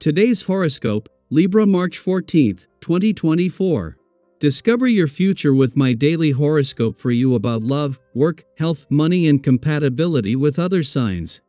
Today's horoscope, Libra March 14th, 2024. Discover your future with my daily horoscope for you about love, work, health, money, and compatibility with other signs.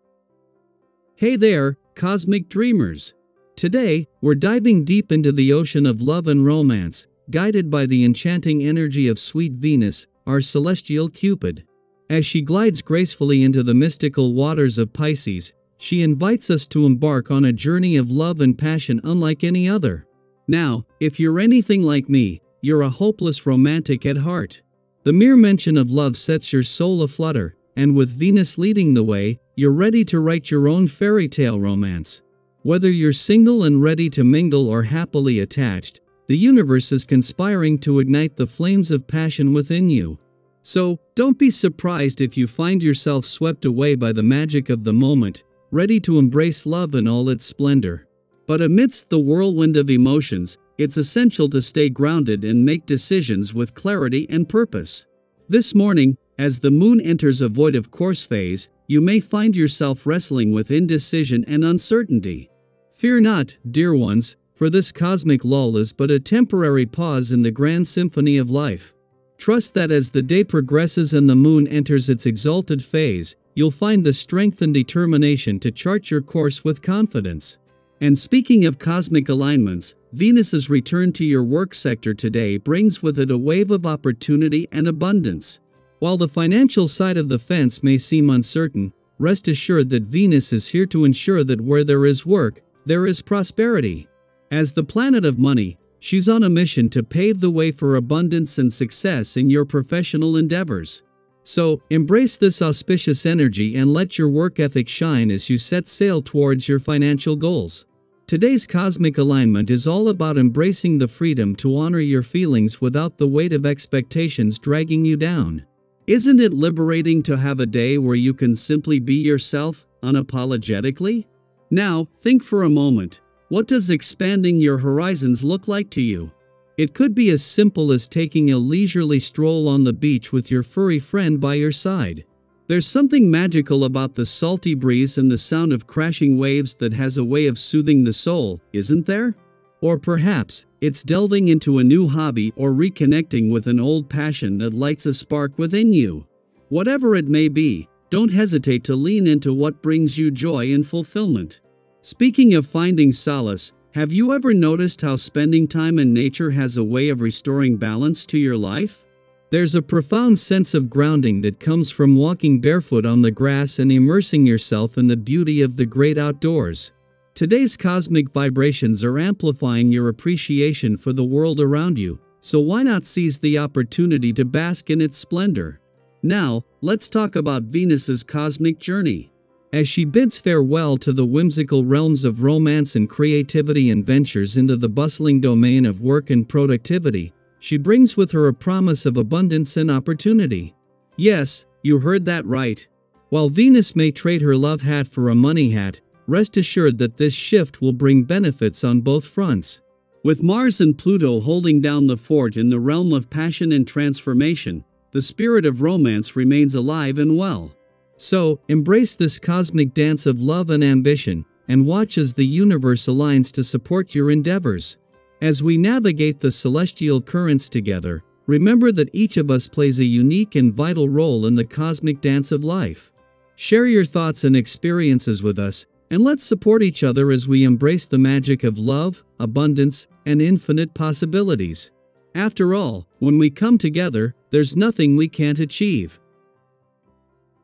Hey there, cosmic dreamers! Today, we're diving deep into the ocean of love and romance, guided by the enchanting energy of sweet Venus, our celestial Cupid. As she glides gracefully into the mystical waters of Pisces, she invites us to embark on a journey of love and passion unlike any other. Now, if you're anything like me, you're a hopeless romantic at heart. The mere mention of love sets your soul aflutter, and with Venus leading the way, you're ready to write your own fairy tale romance. Whether you're single and ready to mingle or happily attached, the universe is conspiring to ignite the flames of passion within you. So, don't be surprised if you find yourself swept away by the magic of the moment, ready to embrace love in all its splendor. But amidst the whirlwind of emotions, it's essential to stay grounded and make decisions with clarity and purpose. This morning, as the moon enters a void of course phase, you may find yourself wrestling with indecision and uncertainty. Fear not, dear ones, for this cosmic lull is but a temporary pause in the grand symphony of life. Trust that as the day progresses and the moon enters its exalted phase, you'll find the strength and determination to chart your course with confidence. And speaking of cosmic alignments, Venus's return to your work sector today brings with it a wave of opportunity and abundance. While the financial side of the fence may seem uncertain, rest assured that Venus is here to ensure that where there is work, there is prosperity. As the planet of money, she's on a mission to pave the way for abundance and success in your professional endeavors. So, embrace this auspicious energy and let your work ethic shine as you set sail towards your financial goals. Today's cosmic alignment is all about embracing the freedom to honor your feelings without the weight of expectations dragging you down. Isn't it liberating to have a day where you can simply be yourself, unapologetically? Now, think for a moment what does expanding your horizons look like to you? It could be as simple as taking a leisurely stroll on the beach with your furry friend by your side. There's something magical about the salty breeze and the sound of crashing waves that has a way of soothing the soul, isn't there? Or perhaps, it's delving into a new hobby or reconnecting with an old passion that lights a spark within you. Whatever it may be, don't hesitate to lean into what brings you joy and fulfillment. Speaking of finding solace, have you ever noticed how spending time in nature has a way of restoring balance to your life? There's a profound sense of grounding that comes from walking barefoot on the grass and immersing yourself in the beauty of the great outdoors. Today's cosmic vibrations are amplifying your appreciation for the world around you, so why not seize the opportunity to bask in its splendor? Now, let's talk about Venus's cosmic journey. As she bids farewell to the whimsical realms of romance and creativity and ventures into the bustling domain of work and productivity, she brings with her a promise of abundance and opportunity. Yes, you heard that right. While Venus may trade her love hat for a money hat, rest assured that this shift will bring benefits on both fronts. With Mars and Pluto holding down the fort in the realm of passion and transformation, the spirit of romance remains alive and well. So, embrace this cosmic dance of love and ambition, and watch as the universe aligns to support your endeavors. As we navigate the celestial currents together, remember that each of us plays a unique and vital role in the cosmic dance of life. Share your thoughts and experiences with us, and let's support each other as we embrace the magic of love, abundance, and infinite possibilities. After all, when we come together, there's nothing we can't achieve.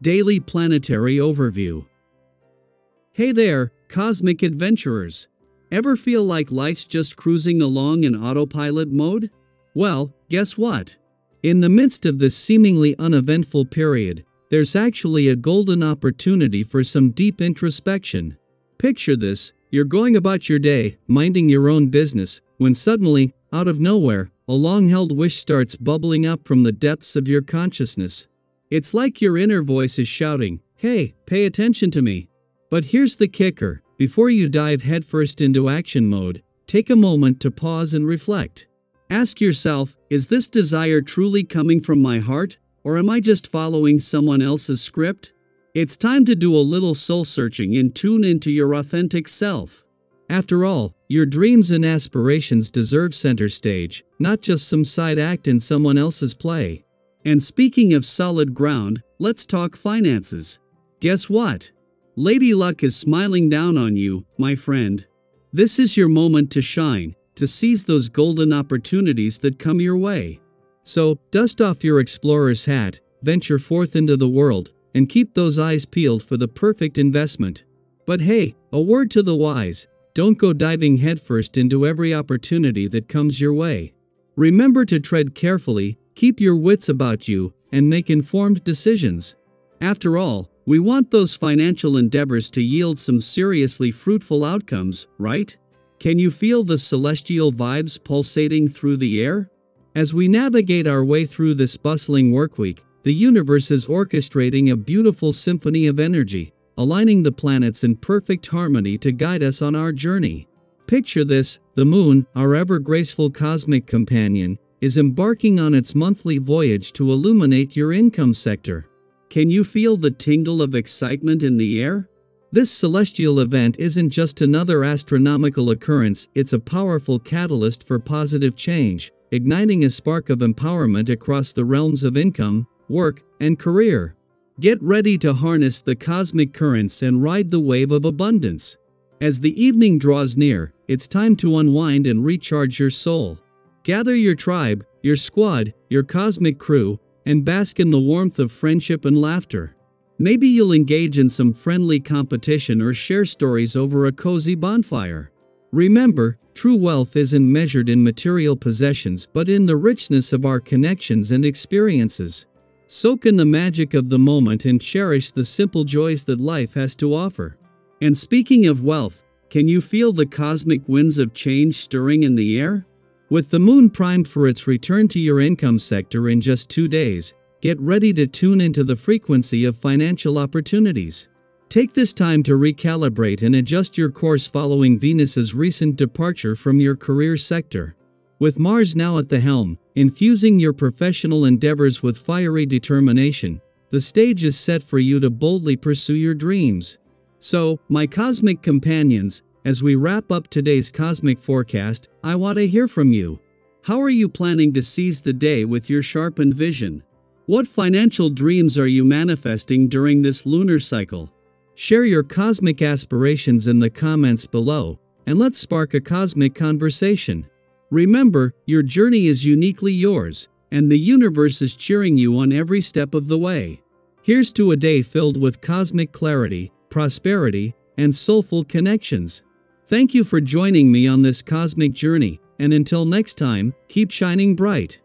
Daily Planetary Overview Hey there, cosmic adventurers! Ever feel like life's just cruising along in autopilot mode? Well, guess what? In the midst of this seemingly uneventful period, there's actually a golden opportunity for some deep introspection. Picture this you're going about your day, minding your own business, when suddenly, out of nowhere, a long held wish starts bubbling up from the depths of your consciousness. It's like your inner voice is shouting, Hey, pay attention to me. But here's the kicker before you dive headfirst into action mode, take a moment to pause and reflect. Ask yourself Is this desire truly coming from my heart, or am I just following someone else's script? It's time to do a little soul searching and tune into your authentic self. After all, your dreams and aspirations deserve center stage, not just some side act in someone else's play. And speaking of solid ground, let's talk finances. Guess what? Lady Luck is smiling down on you, my friend. This is your moment to shine, to seize those golden opportunities that come your way. So, dust off your explorer's hat, venture forth into the world, and keep those eyes peeled for the perfect investment. But hey, a word to the wise don't go diving headfirst into every opportunity that comes your way. Remember to tread carefully, keep your wits about you, and make informed decisions. After all, we want those financial endeavors to yield some seriously fruitful outcomes, right? Can you feel the celestial vibes pulsating through the air? As we navigate our way through this bustling workweek, the universe is orchestrating a beautiful symphony of energy aligning the planets in perfect harmony to guide us on our journey. Picture this the moon, our ever graceful cosmic companion, is embarking on its monthly voyage to illuminate your income sector. Can you feel the tingle of excitement in the air? This celestial event isn't just another astronomical occurrence, it's a powerful catalyst for positive change, igniting a spark of empowerment across the realms of income, work, and career. Get ready to harness the cosmic currents and ride the wave of abundance. As the evening draws near, it's time to unwind and recharge your soul. Gather your tribe, your squad, your cosmic crew, and bask in the warmth of friendship and laughter. Maybe you'll engage in some friendly competition or share stories over a cozy bonfire. Remember, true wealth isn't measured in material possessions but in the richness of our connections and experiences. Soak in the magic of the moment and cherish the simple joys that life has to offer. And speaking of wealth, can you feel the cosmic winds of change stirring in the air? With the moon primed for its return to your income sector in just two days, get ready to tune into the frequency of financial opportunities. Take this time to recalibrate and adjust your course following Venus's recent departure from your career sector. With Mars now at the helm, infusing your professional endeavors with fiery determination, the stage is set for you to boldly pursue your dreams. So, my cosmic companions, as we wrap up today's cosmic forecast, I want to hear from you. How are you planning to seize the day with your sharpened vision? What financial dreams are you manifesting during this lunar cycle? Share your cosmic aspirations in the comments below, and let's spark a cosmic conversation. Remember, your journey is uniquely yours, and the universe is cheering you on every step of the way. Here's to a day filled with cosmic clarity, prosperity, and soulful connections. Thank you for joining me on this cosmic journey, and until next time, keep shining bright.